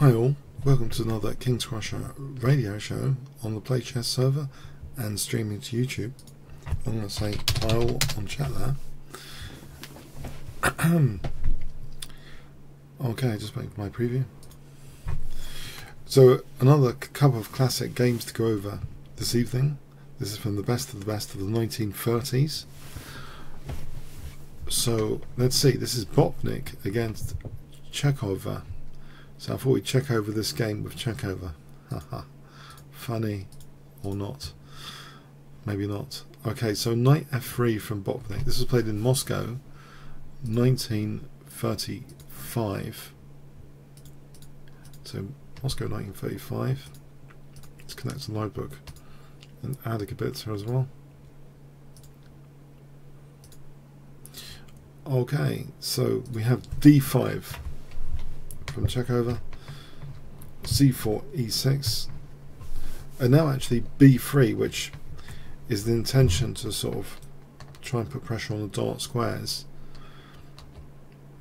Hi all, welcome to another Kingscrusher radio show on the Playchess server and streaming to YouTube. I'm going to say hi all on chat there. Oh, okay, just waiting for my preview. So another couple of classic games to go over this evening. This is from the best of the best of the 1930s. So let's see, this is Botvinnik against Chekhover. So I thought we'd check over this game with Chekhover. Haha. Funny or not. Maybe not. Okay, so knight f3 from Botvinnik. This was played in Moscow, 1935. So Moscow 1935. Let's connect to Notebook and add a Kibitzer as well. Okay, so we have d5 from Chekhover, c4, e6, and now actually b3, which is the intention to sort of try and put pressure on the dark squares.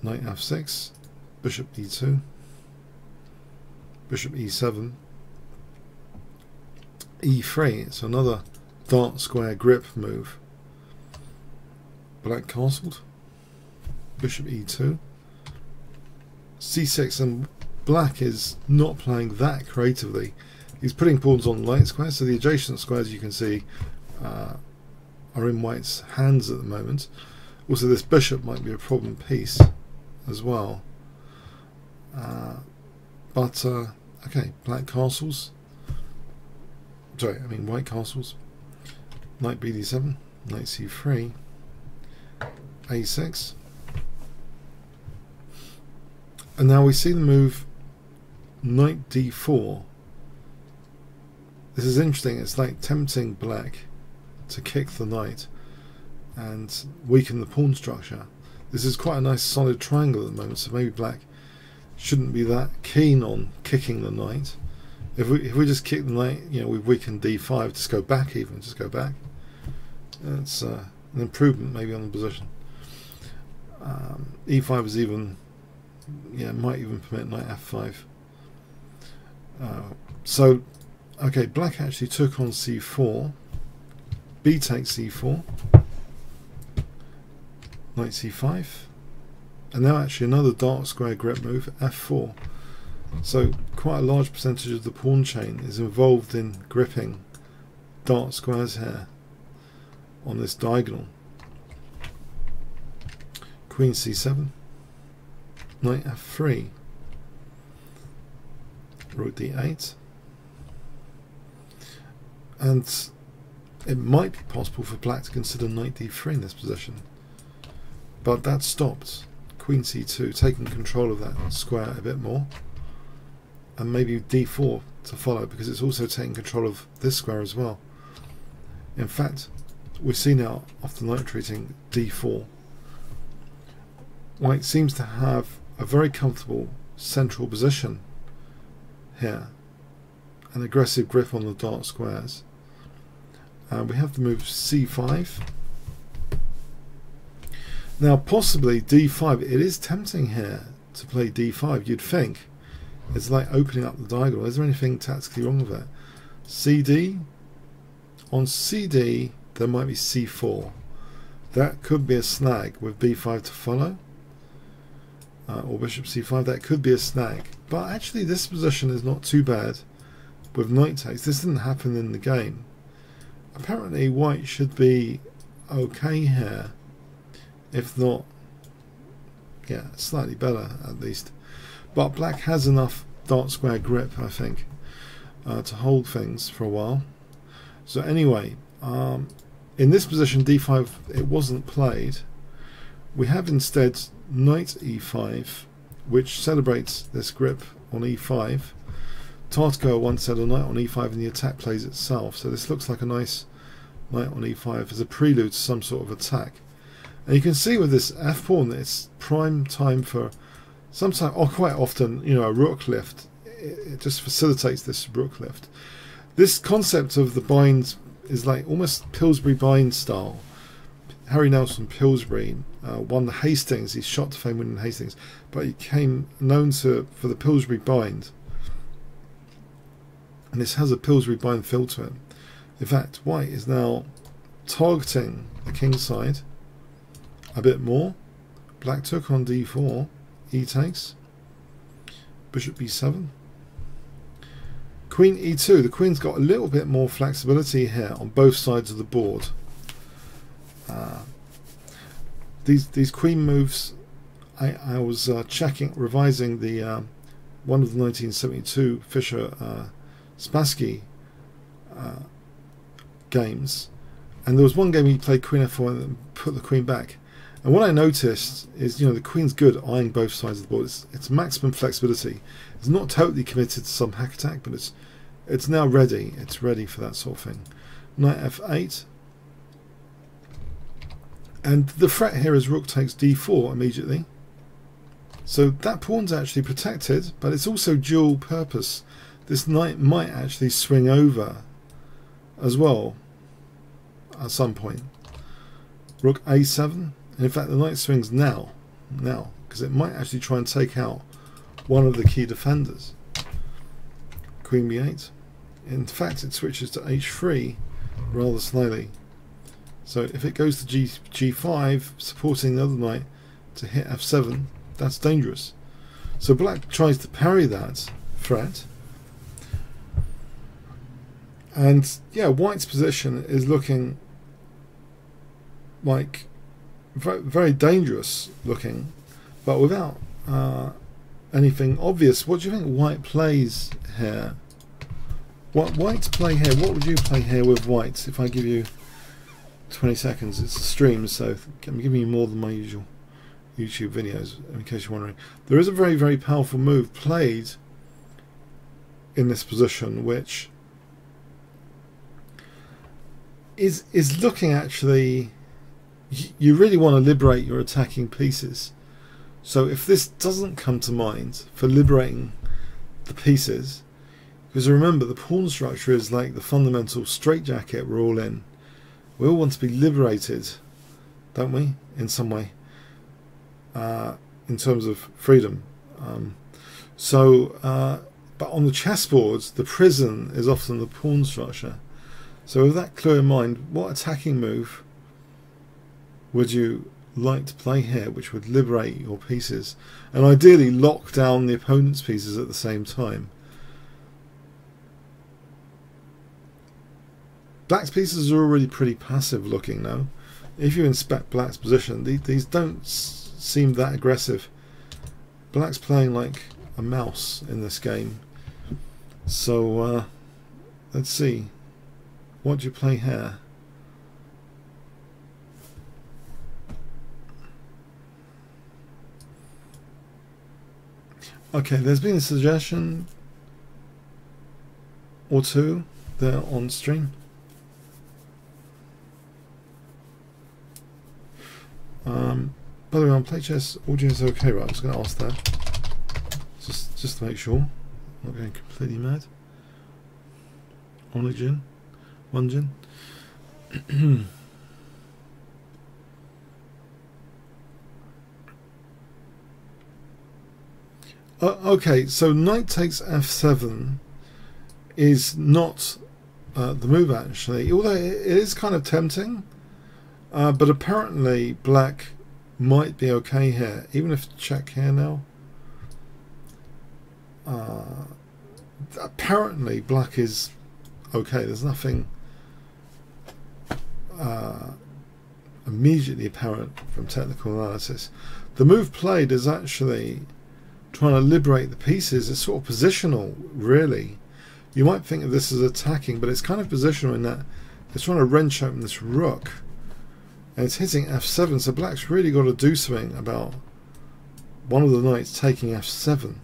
Knight f6, bishop e2, bishop e7, e3. It's another dark square grip move. Black castled, bishop e2, c6, and black is not playing that creatively. He's putting pawns on light squares, so the adjacent squares you can see uh, are in white's hands at the moment. Also, this bishop might be a problem piece as well. Uh, but, uh, okay, black castles. Sorry, I mean white castles. Knight bd7, knight c3, a6. And now we see the move knight d4. This is interesting. It's like tempting black to kick the knight and weaken the pawn structure. This is quite a nice solid triangle at the moment, so maybe black shouldn't be that keen on kicking the knight. If we if we just kick the knight, you know, we've weakened d5. Just go back, even just go back. That's uh, an improvement maybe on the position. Um, e5 is even yeah, might even permit knight f5. Uh, so, okay, black actually took on c4. B takes c4. Knight c5. And now actually another dark square grip move, f4. So quite a large percentage of the pawn chain is involved in gripping dark squares here on this diagonal. Queen c7 knight f3 rook d8 and it might be possible for black to consider knight d3 in this position. But that stopped queen c2 taking control of that square a bit more. And maybe d4 to follow because it's also taking control of this square as well. In fact we see now after knight retreating d4 white seems to have a very comfortable central position here. An aggressive grip on the dark squares. Uh, we have to move c5. Now possibly d5, it is tempting here to play d5, you'd think. It's like opening up the diagonal. Is there anything tactically wrong with it? cd. On cd, there might be c4. That could be a snag with b5 to follow uh, or bishop c5 that could be a snag. But actually this position is not too bad with knight takes. This didn't happen in the game. Apparently white should be okay here if not yeah slightly better at least. But black has enough dark square grip I think uh, to hold things for a while. So anyway um, in this position d5 it wasn't played. We have instead knight e5, which celebrates this grip on e5. Tartko once said a knight on e5 and the attack plays itself, so this looks like a nice knight on e5 as a prelude to some sort of attack. And you can see with this f pawn that it's prime time for sometimes, or quite often, you know, a rook lift. It, it just facilitates this rook lift. This concept of the bind is like almost Pillsbury bind style Harry Nelson Pillsbury uh, won Hastings. He's shot to fame winning Hastings, but he came known to for the Pillsbury bind and this has a Pillsbury bind fill to it. In fact, white is now targeting the king side a bit more. Black took on d4, e takes, bishop b7, queen e2. The queen's got a little bit more flexibility here on both sides of the board. Uh, these these queen moves, I, I was uh, checking, revising the uh, one of the 1972 Fischer uh, Spassky uh, games, and there was one game he played queen f4 and put the queen back. And what I noticed is, you know, the queen's good eyeing both sides of the board. It's, it's maximum flexibility. It's not totally committed to some hack attack, but it's it's now ready. It's ready for that sort of thing. Knight f8. And the threat here is rook takes d4 immediately. So that pawn's actually protected, but it's also dual purpose. This knight might actually swing over as well at some point. Rook a7. And in fact, the knight swings now, now, because it might actually try and take out one of the key defenders. Queen b8. In fact, it switches to h3 rather slowly. So if it goes to G, g5, supporting the other knight to hit f7, that's dangerous. So black tries to parry that threat. And yeah, white's position is looking like very, dangerous looking, but without uh, anything obvious. What do you think white plays here? What white's play here? What would you play here with white? If I give you 20 seconds, it's a stream, so I'm giving you more than my usual YouTube videos. In case you're wondering, there is a very very powerful move played in this position, which is is looking actually. You really want to liberate your attacking pieces. So if this doesn't come to mind for liberating the pieces, because remember, the pawn structure is like the fundamental straitjacket we're all in. We all want to be liberated, don't we, in some way, uh, in terms of freedom. Um, so, uh, but on the chessboard, the prison is often the pawn structure. So with that clear in mind, what attacking move would you like to play here which would liberate your pieces and ideally lock down the opponent's pieces at the same time? Black's pieces are already pretty passive looking now. If you inspect Black's position, these, these don't seem that aggressive. Black's playing like a mouse in this game. So, uh, let's see. What do you play here? Okay, there's been a suggestion or two there on stream. Um, by the way, on play chess, audio is okay, right? I'm just going to ask that. Just, just to make sure. I'm not going completely mad. Only gin? One gin? uh, okay, so knight takes f7 is not uh, the move actually, although it is kind of tempting. Uh, but apparently black might be okay here, even if check here now. Uh, apparently black is okay. There's nothing uh, immediately apparent from technical analysis. The move played is actually trying to liberate the pieces. It's sort of positional, really. You might think of this as attacking, but it's kind of positional in that it's trying to wrench open this rook and it's hitting f7 so black's really got to do something about one of the knights taking f7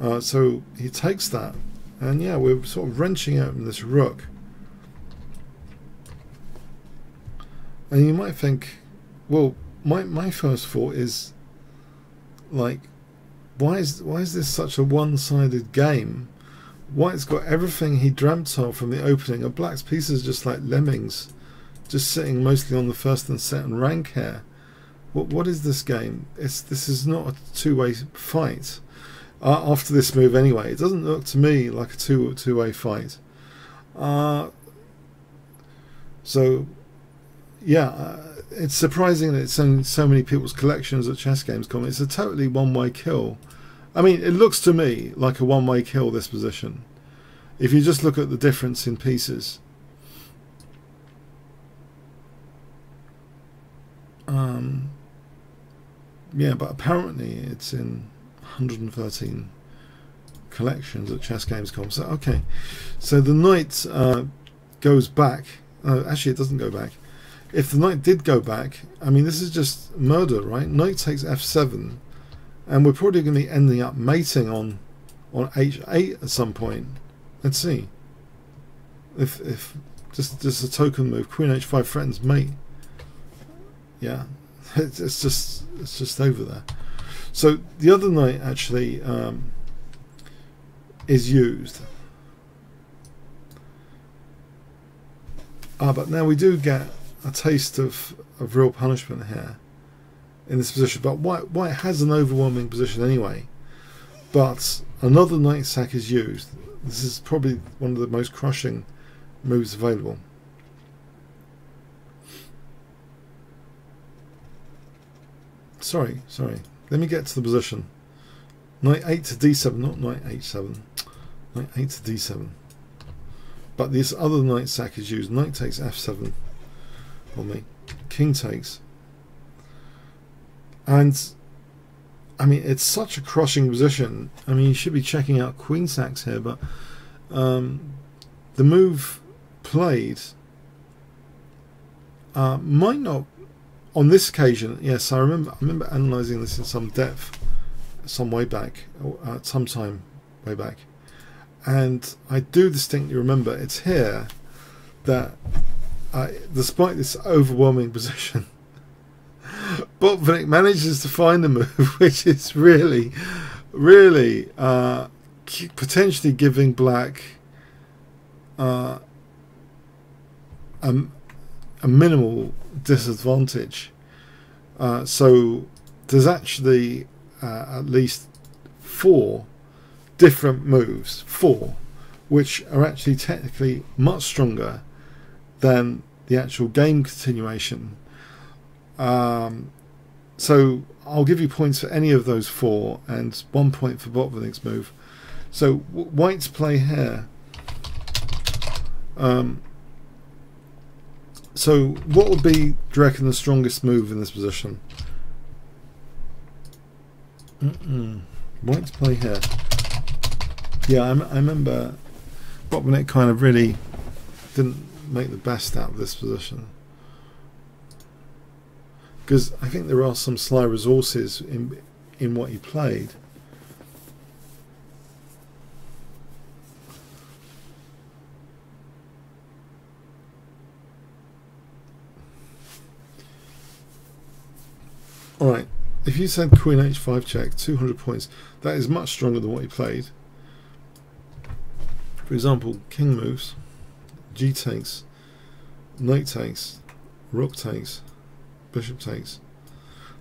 uh, so he takes that and yeah we're sort of wrenching out this rook. And you might think well my, my first thought is like why is why is this such a one-sided game? White's got everything he dreamt of from the opening and Black's pieces just like lemmings just sitting mostly on the first and second rank here. What what is this game? It's this is not a two-way fight. uh, after this move anyway. It doesn't look to me like a two two way fight. Uh, so, yeah, uh, it's surprising that it's in so many people's collections at chess games. Come, it's a totally one way kill. I mean, it looks to me like a one way kill. This position, if you just look at the difference in pieces. Um, yeah, but apparently it's in 113 collections at Chessgames.com. So okay, so the knight uh, goes back. Uh, actually, it doesn't go back. If the knight did go back, I mean, this is just murder, right? Knight takes f7, and we're probably going to be ending up mating on on h8 at some point. Let's see. If if just just a token move, queen h5 threatens mate. Yeah, it's, it's just it's just over there. So the other knight actually um, is used. Ah, but now we do get a taste of, of real punishment here in this position. But White, White has an overwhelming position anyway. But another knight sack is used. This is probably one of the most crushing moves available. Sorry, sorry. Let me get to the position. Knight 8 to d7, not knight h7. Knight 8 to d7. But this other knight sack is used. Knight takes f7 on me. King takes. And, I mean, it's such a crushing position. I mean, you should be checking out queen sacks here, but um, the move played uh, might not on this occasion, yes, I remember. I remember analysing this in some depth, some way back, uh, some time way back, and I do distinctly remember it's here that, I, despite this overwhelming position, Botvinnik manages to find a move which is really, really uh, potentially giving black uh, a, a minimal disadvantage. Uh, so there's actually uh, at least four different moves, four, which are actually technically much stronger than the actual game continuation. Um, so I'll give you points for any of those four, and one point for Botvinnik's move. So White's play here. Um, so, what would be, do you reckon, the strongest move in this position? Mm -mm. White's play here. Yeah, I, I remember Botvinnik kind of really didn't make the best out of this position. Because I think there are some sly resources in in what he played. Alright, if you said Queen h5 check, 200 points, that is much stronger than what he played. For example, King moves, G takes, Knight takes, Rook takes, Bishop takes.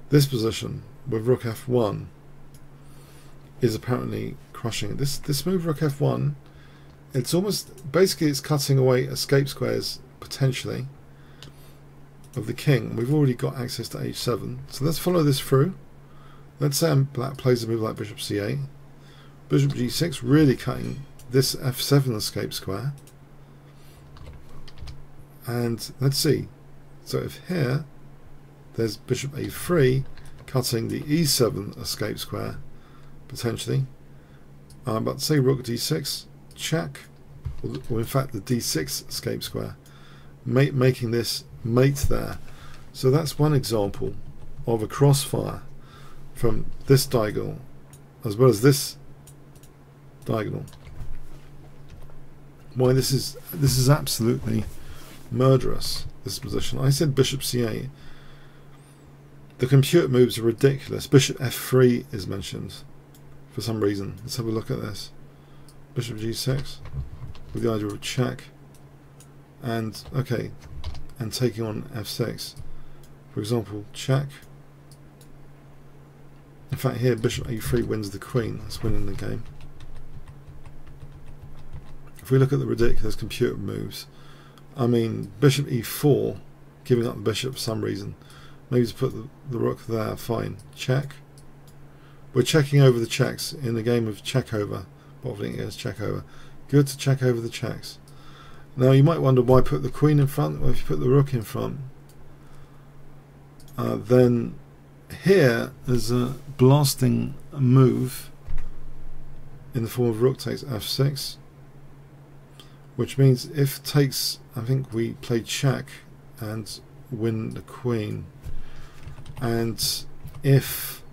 This position with Rook f1 is apparently crushing. This this move Rook f1, it's almost basically it's cutting away escape squares potentially of the king. We've already got access to h7. So let's follow this through. Let's say black plays a move like bishop c8. Bishop g6 really cutting this f7 escape square. And let's see. So if here there's bishop a3 cutting the e7 escape square potentially. Uh, but say rook d6 check or, or in fact the d6 escape square making this mate there. So that's one example of a crossfire from this diagonal as well as this diagonal. Why this is this is absolutely murderous, this position. I said bishop c8. The computer moves are ridiculous. Bishop f3 is mentioned for some reason. Let's have a look at this. Bishop g6 with the idea of check. And okay, and taking on f6. For example, check. In fact, here bishop a3 wins the queen. That's winning the game. If we look at the ridiculous computer moves, I mean, bishop e4, giving up the bishop for some reason. Maybe to put the, the rook there, fine. Check. We're checking over the checks in the game of check over. Bottling is check over. Good to check over the checks. Now you might wonder why put the queen in front. Well, if you put the rook in front, uh, then here is a blasting move in the form of rook takes f6 which means if takes I think we play check and win the queen and if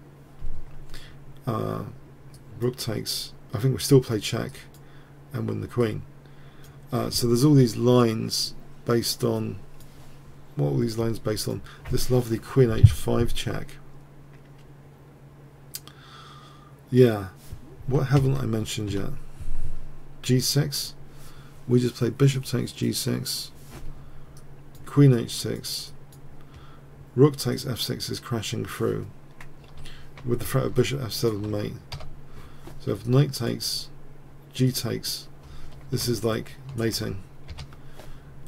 uh, rook takes I think we still play check and win the queen uh, so there's all these lines based on what are these lines based on? This lovely queen h5 check. Yeah what haven't I mentioned yet? G6 we just played bishop takes g6 queen h6 rook takes f6 is crashing through. With the threat of bishop f7 mate. So if knight takes g takes this is like mating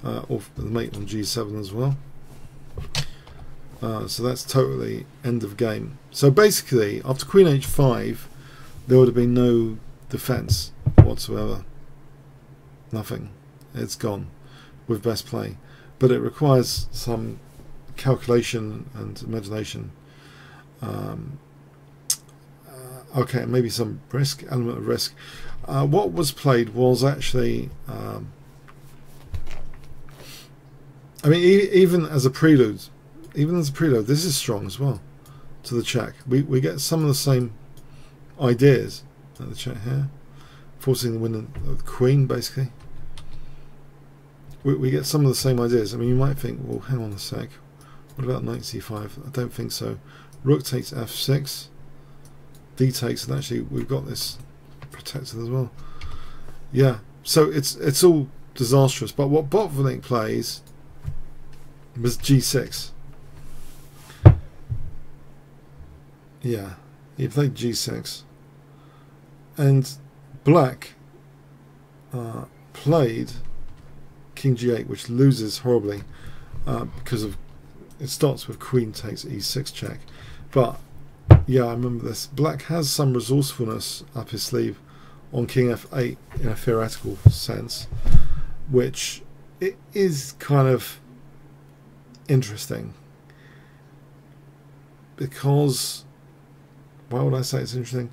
uh, or the mate on g7 as well uh, so that's totally end of game so basically after queen h5 there would have been no defense whatsoever nothing. It's gone with best play. But it requires some calculation and imagination. Um, uh, okay, maybe some risk, element of risk. Uh, what was played was actually, um, I mean, e even as a prelude, even as a prelude, this is strong as well to the check. We, we get some of the same ideas at the check here, forcing the win of the queen, basically we, we get some of the same ideas. I mean, you might think, well, hang on a sec. What about knight c5? I don't think so. Rook takes f6. D takes, and actually we've got this protected as well. Yeah, so it's it's all disastrous. But what Botvinnik plays was g6. Yeah, he played g6. And black uh, played king g8, which loses horribly uh, because of it starts with queen takes e6 check. But yeah, I remember this. Black has some resourcefulness up his sleeve on king f8 in a theoretical sense, which it is kind of interesting because why would I say it's interesting?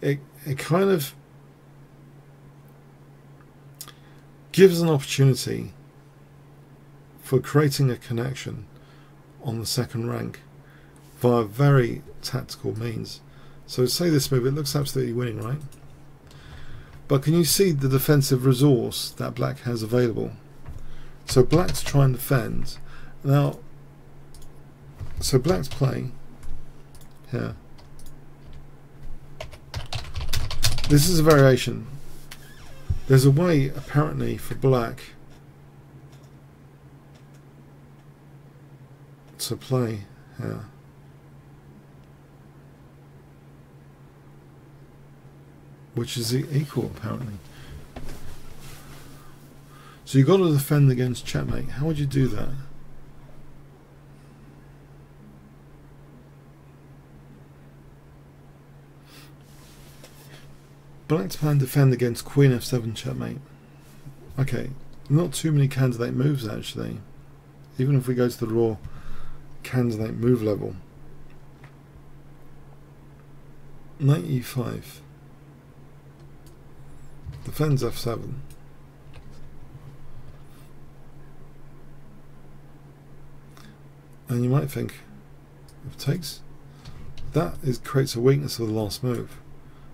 It it kind of gives an opportunity for creating a connection on the second rank via very tactical means. So say this move, it looks absolutely winning, right? But can you see the defensive resource that black has available? So black's trying to defend. Now, so black's playing here. This is a variation there's a way, apparently, for black to play here. Which is equal, apparently. So you've got to defend against checkmate. How would you do that? Black's plan defend against queen f7 checkmate. Okay, not too many candidate moves actually. Even if we go to the raw candidate move level. Knight e5. Defends f7. And you might think, if it takes, that is creates a weakness of the last move.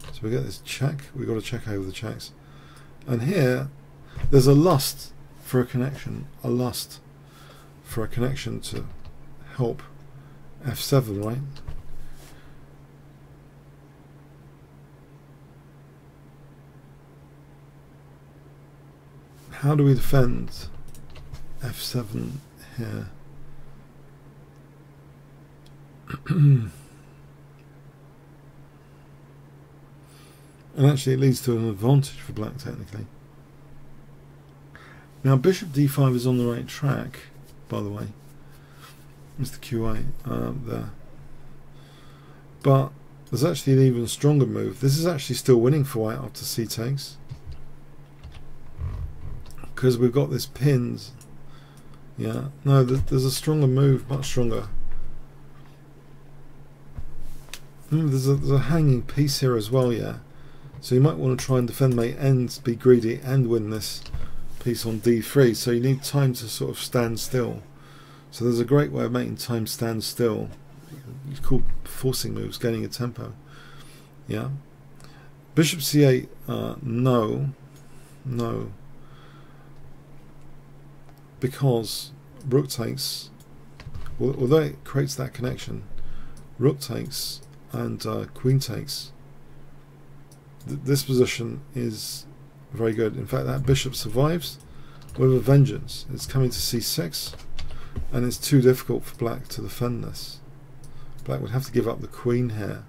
So we get this check. We've got to check over the checks. And here, there's a lust for a connection. A lust for a connection to help F7, right? How do we defend F7 here? And actually it leads to an advantage for black technically. Now bishop d5 is on the right track, by the way. Mr. QA uh, there. But there's actually an even stronger move. This is actually still winning for white after c takes. Because we've got this pins Yeah, no, there's a stronger move, much stronger. Hmm, there's a, there's a hanging piece here as well, yeah. So you might want to try and defend mate and be greedy and win this piece on d3. So you need time to sort of stand still. So there's a great way of making time stand still. It's called forcing moves, gaining a tempo. Yeah. Bishop c8, uh, no. No. Because rook takes, although it creates that connection, rook takes and uh, queen takes th this position is very good. In fact, that bishop survives with a vengeance. It's coming to c6, and it's too difficult for black to defend this. Black would have to give up the queen here.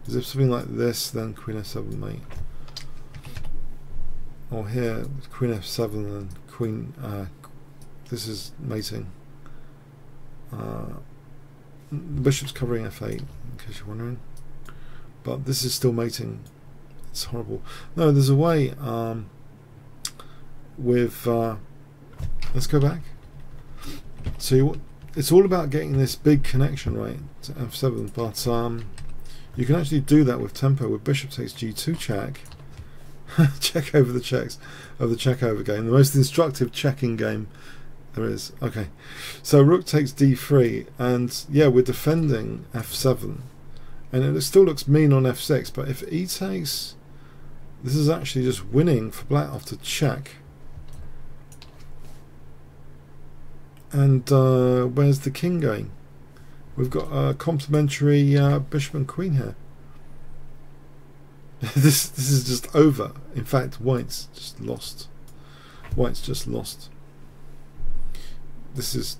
Because if something like this, then queen f7 mate. Or here, queen f7 and queen... Uh, this is mating. Uh, bishop's covering f8, in case you're wondering. But this is still mating it's horrible. No, there's a way um, with. Uh, let's go back. So you, it's all about getting this big connection right to f7, but um, you can actually do that with tempo. With bishop takes g2 check. check over the checks of the check over game. The most instructive checking game there is. Okay, so rook takes d3, and yeah, we're defending f7, and it still looks mean on f6. But if e takes this is actually just winning for black after check. And uh, where's the king going? We've got a complementary uh, bishop and queen here. this this is just over. In fact, white's just lost. White's just lost. This is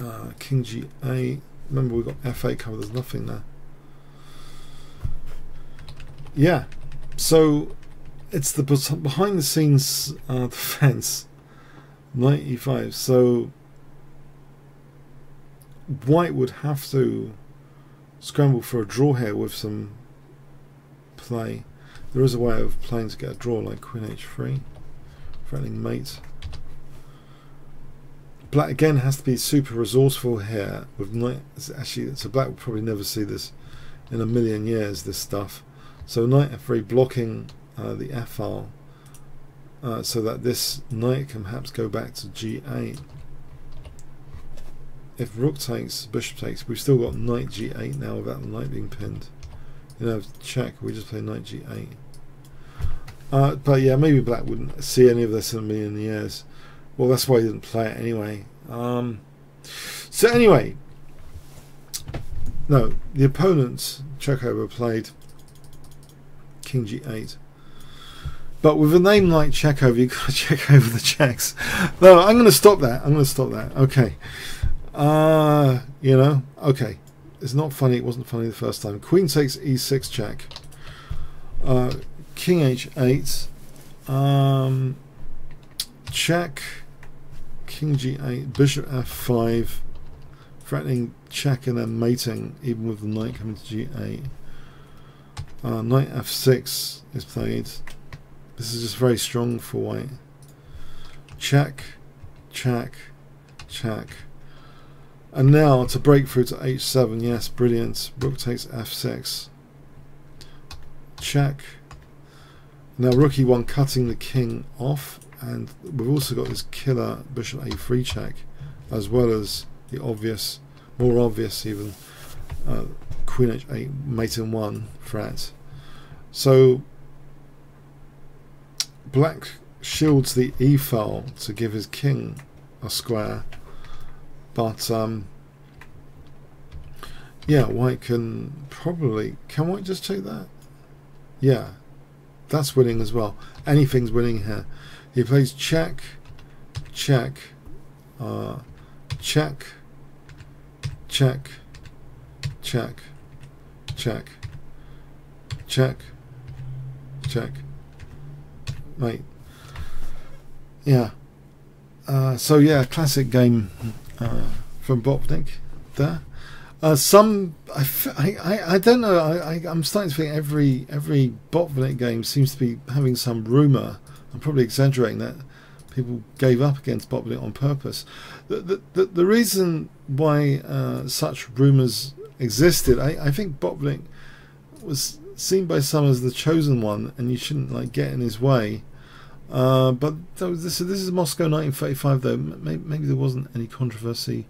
uh, king g8. Remember, we've got f8 covered. There's nothing there. Yeah, so it's the behind the scenes uh, defense 95 so white would have to scramble for a draw here with some play there is a way of playing to get a draw like queen h3 threatening mate black again has to be super resourceful here with knight actually so black will probably never see this in a million years this stuff so knight f3 blocking uh, the f file uh, so that this knight can perhaps go back to g8 if rook takes, bishop takes, we've still got knight g8 now without the knight being pinned. You know, check, we just play knight g8. Uh, but yeah, maybe black wouldn't see any of this in a million years. Well, that's why he didn't play it anyway. Um, so anyway, no, the opponent, Chekhover, played king g8. But with a name like Chekhover, you've got to check over the checks. No, I'm going to stop that. I'm going to stop that. Okay. Uh, you know, okay. It's not funny. It wasn't funny the first time. Queen takes e6 check. Uh, king h8. Um, check. King g8. Bishop f5. Threatening check and then mating, even with the knight coming to g8. Uh, knight f6 is played. This is just very strong for white. Check, check, check. And now to break through to h7. Yes, brilliant. Rook takes f6. Check. Now rook e1 cutting the king off. And we've also got this killer bishop a3 check. As well as the obvious, more obvious even, uh, queen h8 mate in one threat. So black shields the e file to give his king a square, but um, yeah, white can probably. Can white just take that? Yeah, that's winning as well. Anything's winning here. He plays check, check, uh, check, check, check, check, check, check. Mate. Yeah. Uh, so yeah, classic game uh, from Botvinnik there. Uh, some I, I, I don't know. I, I am starting to think every every Botvinnik game seems to be having some rumor. I'm probably exaggerating that people gave up against Botvinnik on purpose. The the, the, the reason why uh, such rumors existed, I, I think Botvinnik was seen by some as the chosen one, and you shouldn't like get in his way. Uh, but this, this is Moscow 1935, though. Maybe, maybe there wasn't any controversy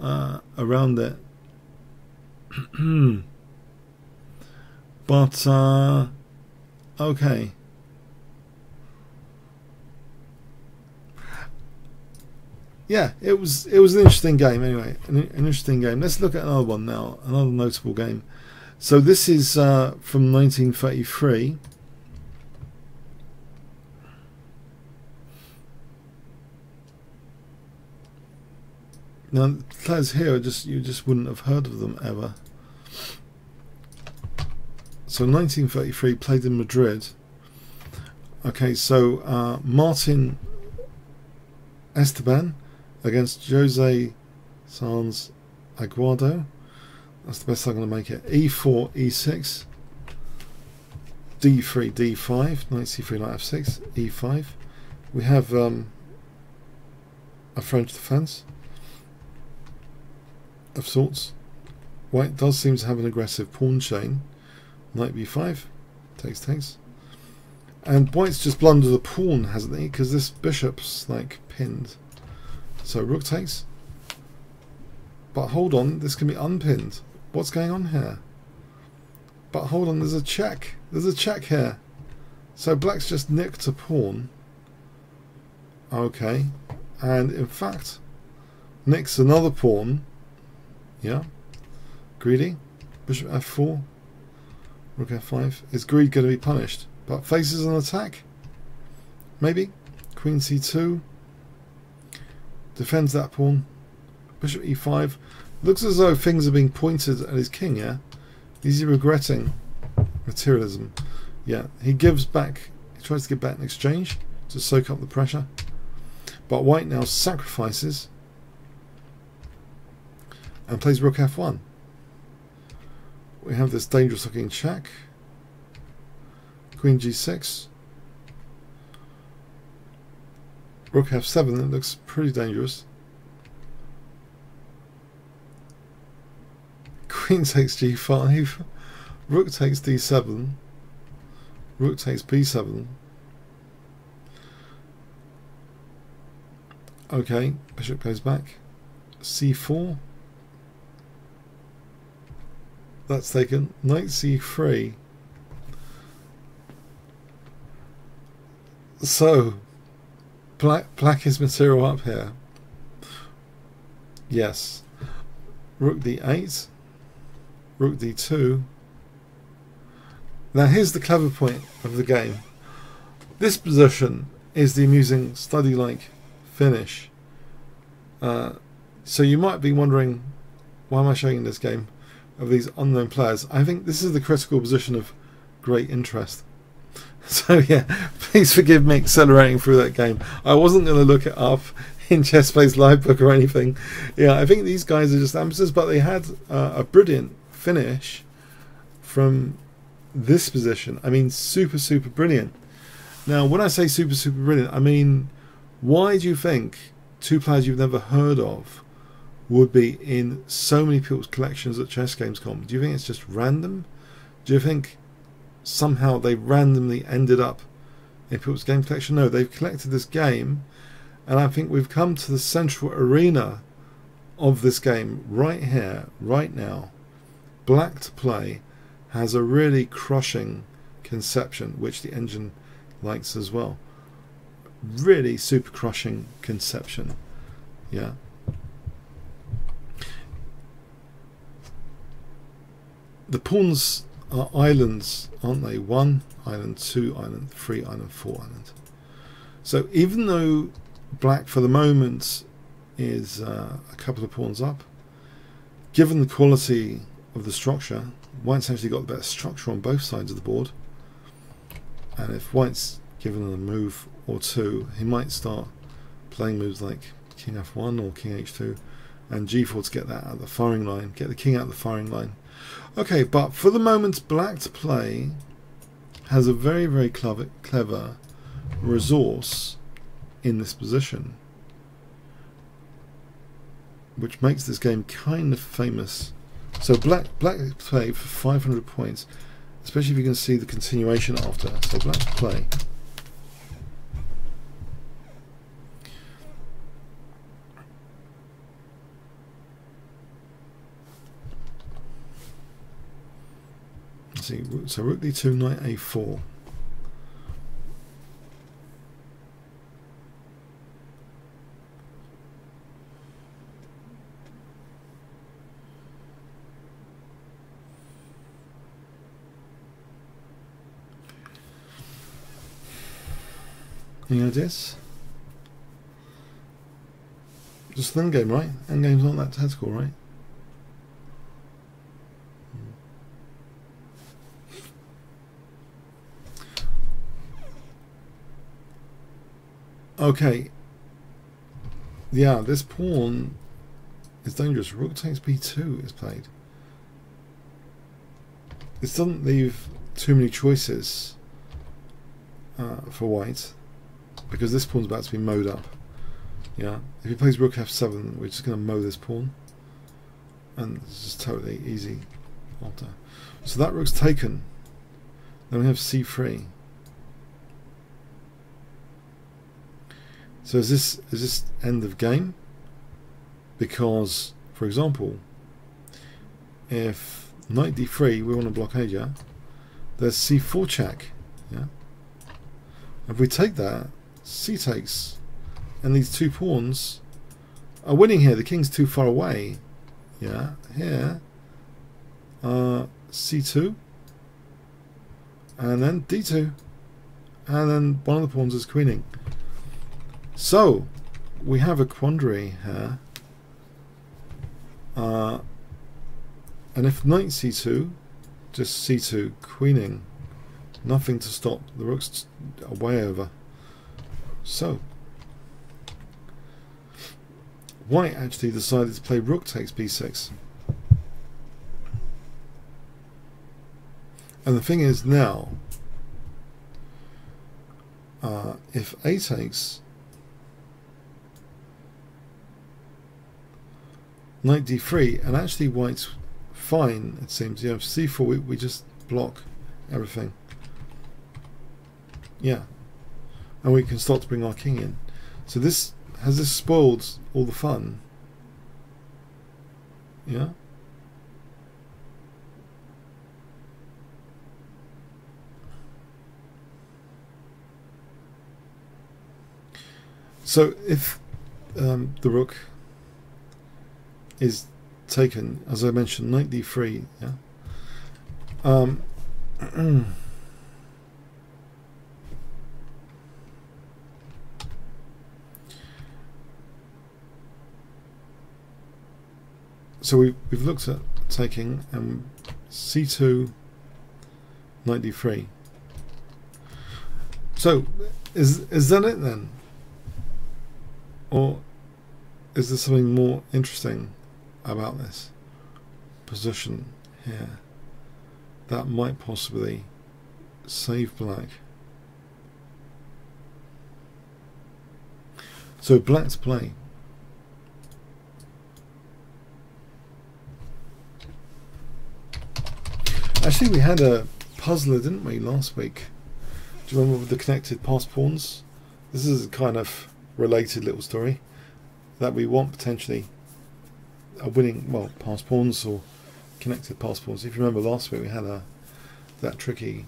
uh, around it. but uh, okay. Yeah, it was it was an interesting game anyway. An, an interesting game. Let's look at another one now. Another notable game. So this is uh, from 1933. Now, players here just you just wouldn't have heard of them ever. So 1933 played in Madrid. Okay, so uh, Martin Esteban against Jose Sanz Aguado. That's the best I'm going to make it. E4, E6, D3, D5, knight C3, knight F6, E5. We have um, a French defense of sorts. White does seem to have an aggressive pawn chain. Knight b5, takes, takes. And white's just blundered the pawn, hasn't he? Because this bishop's like pinned. So rook takes. But hold on, this can be unpinned. What's going on here? But hold on, there's a check. There's a check here. So black's just nicked a pawn. Okay. And in fact, nicks another pawn. Yeah. Greedy. Bishop f4. Rook f5. Is greed going to be punished? But faces an attack? Maybe. Queen c2. Defends that pawn. Bishop e5. Looks as though things are being pointed at his king, yeah? Is regretting materialism? Yeah, he gives back, he tries to give back in exchange to soak up the pressure. But white now sacrifices and plays rook f1. We have this dangerous looking check. Queen g6. Rook f7, it looks pretty dangerous. Queen takes g5. Rook takes d7. Rook takes b7. Okay, bishop goes back. c4. That's taken. Knight c3. So, black, is material up here. Yes. Rook d8. Rook d2. Now here's the clever point of the game. This position is the amusing study-like finish. Uh, so you might be wondering, why am I showing this game of these unknown players? I think this is the critical position of great interest. So yeah, please forgive me accelerating through that game. I wasn't going to look it up in ChessBase Livebook or anything. Yeah, I think these guys are just amateurs, but they had uh, a brilliant finish from this position. I mean, super, super brilliant. Now, when I say super, super brilliant, I mean, why do you think two players you've never heard of would be in so many people's collections at Chess ChessGames.com? Do you think it's just random? Do you think somehow they randomly ended up in people's game collection? No, they've collected this game, and I think we've come to the central arena of this game right here, right now. Black to play has a really crushing conception, which the engine likes as well. Really super crushing conception. Yeah. The pawns are islands, aren't they? One island, two island, three island, four island. So even though black for the moment is uh, a couple of pawns up, given the quality of the structure. White's actually got the better structure on both sides of the board. and if white's given a move or two, he might start playing moves like king f1 or king h2 and g4 to get that out of the firing line, get the king out of the firing line. Okay, but for the moment, black to play has a very, very clever, clever resource in this position, which makes this game kind of famous. So black black play for 500 points, especially if you can see the continuation after. So black play. See, so rook d2, knight a4. Any ideas? Just an endgame, right? Endgame's not that tactical, right? Okay. Yeah, this pawn is dangerous. Rook takes b2 is played. This doesn't leave too many choices uh, for white because this pawn's about to be mowed up. Yeah, if he plays rook f7, we're just going to mow this pawn, and it's just totally easy after. So that rook's taken. Then we have c3. So is this is this end of game? Because, for example, if knight d3, we want to blockade, yeah. There's c4 check, yeah. If we take that, c takes, and these two pawns are winning here. The king's too far away, yeah. Here, uh, c2, and then d2, and then one of the pawns is queening. So, we have a quandary here. Uh, and if knight c2, just c2, queening, nothing to stop. The rook's away over. So, white actually decided to play rook takes b6. And the thing is now, uh, if a takes, knight d3 and actually white's fine it seems. You know c4 we, we just block everything. Yeah. And we can start to bring our king in. So this has this spoiled all the fun? Yeah? So if um, the rook is taken, as I mentioned, knight d3. Yeah. Um, so we, we've looked at taking um, c2, knight d3. So is is that it then, or is there something more interesting about this position here that might possibly save black. So black's play. Actually we had a puzzler didn't we last week? Do you remember the connected pass pawns? This is a kind of related little story that we want potentially a winning, well, pass pawns or connected pass pawns. If you remember last week, we had a that tricky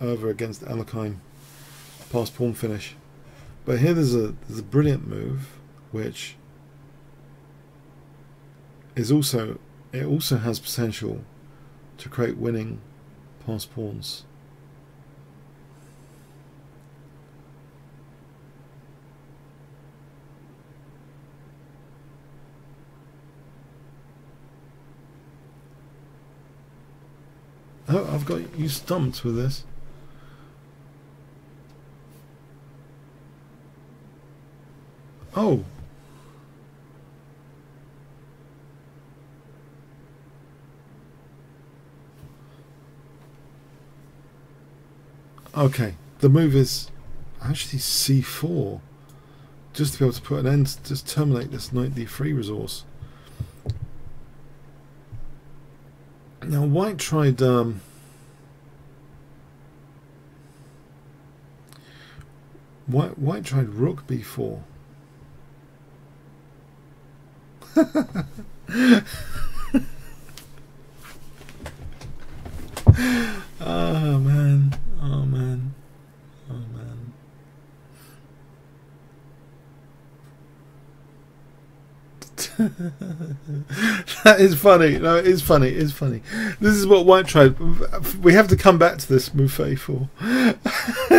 over against Alekhine pass pawn finish. But here there's a there's a brilliant move which is also it also has potential to create winning pass pawns. Oh, I've got you stumped with this. Oh. Okay, the move is actually c4. Just to be able to put an end, just terminate this knight d3 resource. Now white tried um, white white tried rook b4. oh man. Oh man. Oh man. That is funny. No, it is funny. It's funny. This is what White tried. We have to come back to this move 34.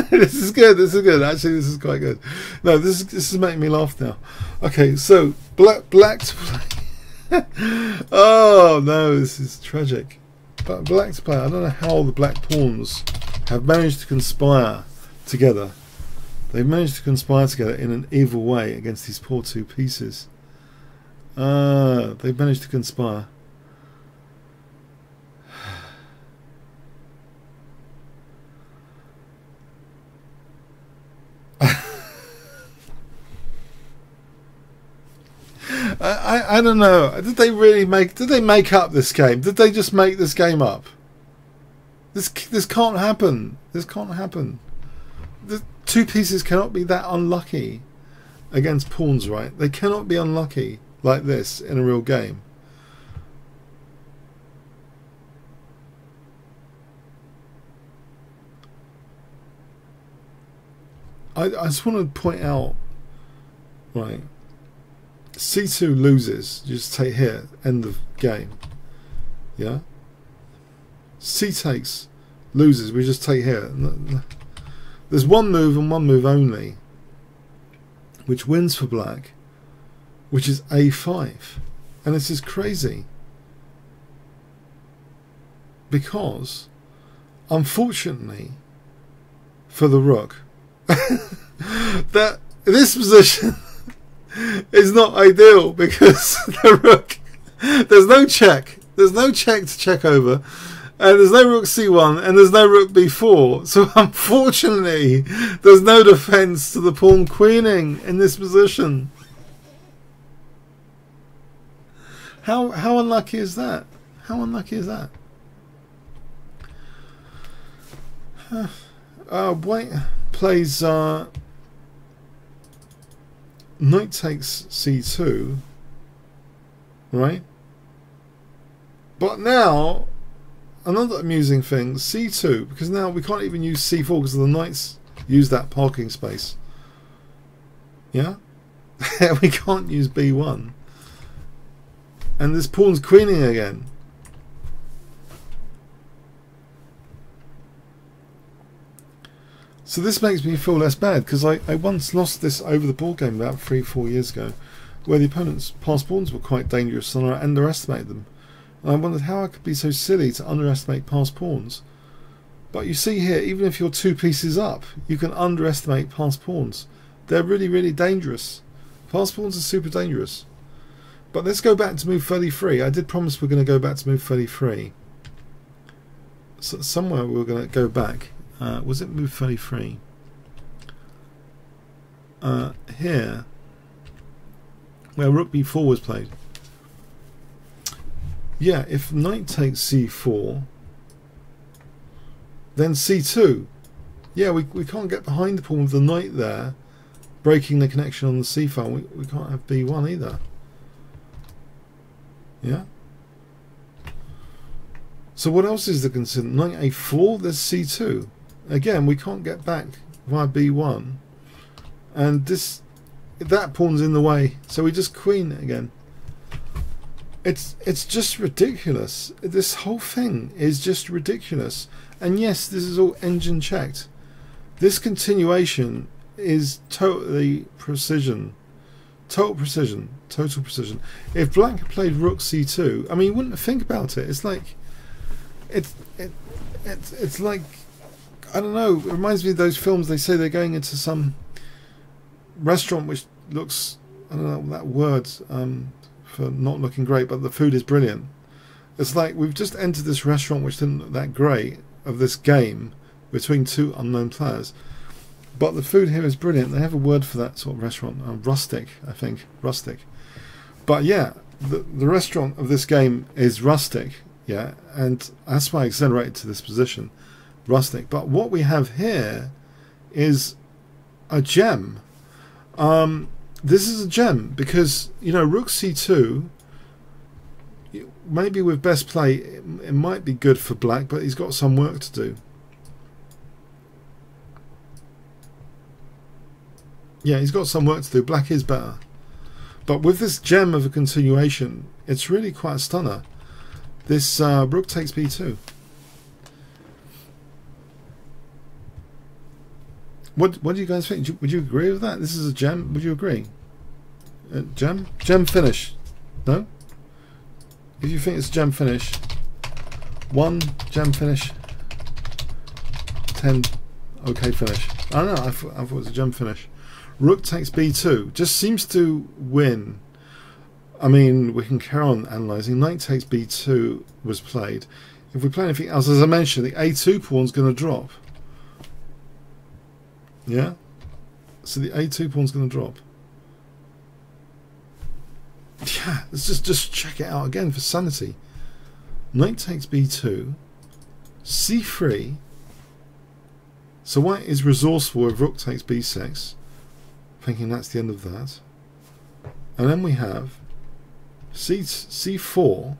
this is good. This is good. Actually, this is quite good. No, this is this is making me laugh now. Okay, so black black to play. oh no, this is tragic. But black to play. I don't know how the black pawns have managed to conspire together. They've managed to conspire together in an evil way against these poor two pieces. Ah, they've managed to conspire. I, I don't know. Did they really make? Did they make up this game? Did they just make this game up? This this can't happen. This can't happen. The two pieces cannot be that unlucky against pawns, right? They cannot be unlucky like this in a real game. I, I just want to point out, right, C2 loses, you just take here, end of game. Yeah? C takes, loses, we just take here. There's one move and one move only, which wins for black, which is A5. And this is crazy. Because, unfortunately, for the rook, that this position is not ideal because the rook, there's no check. There's no check to check over and there's no rook c1 and there's no rook b4 so unfortunately there's no defense to the pawn queening in this position how how unlucky is that how unlucky is that uh, white plays uh, knight takes c2 right but now another amusing thing, C2, because now we can't even use C4 because the knights use that parking space. Yeah? we can't use B1. And this pawn's queening again. So this makes me feel less bad because I, I once lost this over the board game about three, four years ago where the opponent's passed pawns were quite dangerous and I underestimated them. And I wondered how I could be so silly to underestimate passed pawns. But you see here, even if you're two pieces up, you can underestimate passed pawns. They're really, really dangerous. Passed pawns are super dangerous. But let's go back to move 33. I did promise we're going to go back to move 33. So somewhere we are going to go back. Uh, was it move 33? Uh, here, where rook b4 was played. Yeah, if knight takes c4, then c2. Yeah, we, we can't get behind the pawn with the knight there, breaking the connection on the c file. We, we can't have b1 either. Yeah? So what else is the concern? Knight a4, there's c2. Again, we can't get back via b1. And this that pawn's in the way, so we just queen again. It's it's just ridiculous. This whole thing is just ridiculous. And yes, this is all engine checked. This continuation is totally precision. Total precision. Total precision. If Black played Rook C2, I mean, you wouldn't think about it. It's like, it's it, it's it's like, I don't know. It reminds me of those films. They say they're going into some restaurant which looks I don't know that word um, for not looking great, but the food is brilliant. It's like we've just entered this restaurant which didn't look that great of this game between two unknown players. But the food here is brilliant. They have a word for that sort of restaurant, uh, rustic, I think, rustic. But yeah, the the restaurant of this game is rustic, yeah, and that's why I accelerated to this position, rustic. But what we have here is a gem. Um, this is a gem because you know rook c2 maybe with best play it, it might be good for black but he's got some work to do yeah he's got some work to do black is better but with this gem of a continuation it's really quite a stunner this uh, rook takes b2 What What do you guys think? Would you, agree with that? This is a gem. Would you agree? Uh, gem gem finish. No. If you think it's gem finish, one gem finish, ten okay finish. I don't know. I thought, I thought it was a gem finish. Rook takes b2. Just seems to win. I mean, we can carry on analysing. Knight takes b2 was played. If we play anything else, as I mentioned, the a2 pawn's going to drop. Yeah? So the A2 pawn's going to drop. Yeah, let's just, just check it out again for sanity. Knight takes B2. C3. So white is resourceful if rook takes B6. Thinking that's the end of that. And then we have C, C4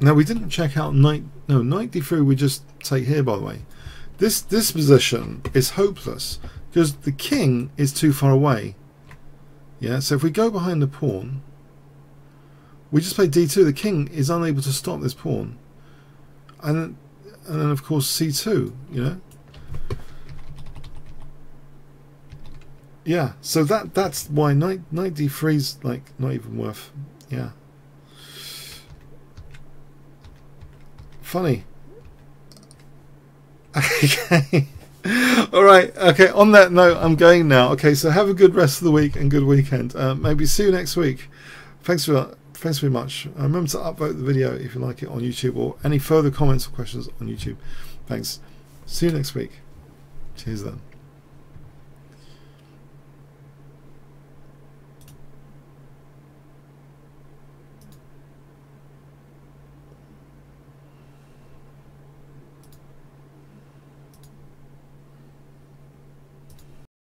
Now we didn't check out knight. No, knight d3 we just take here. By the way, this this position is hopeless because the king is too far away. Yeah, so if we go behind the pawn, we just play d2. The king is unable to stop this pawn, and and then of course c2. You know. Yeah, so that that's why knight knight d3 is like not even worth. Yeah. Funny. Okay. All right. Okay. On that note, I'm going now. Okay. So have a good rest of the week and good weekend. Uh, maybe see you next week. Thanks for thanks very much. Uh, remember to upvote the video if you like it on YouTube or any further comments or questions on YouTube. Thanks. See you next week. Cheers then.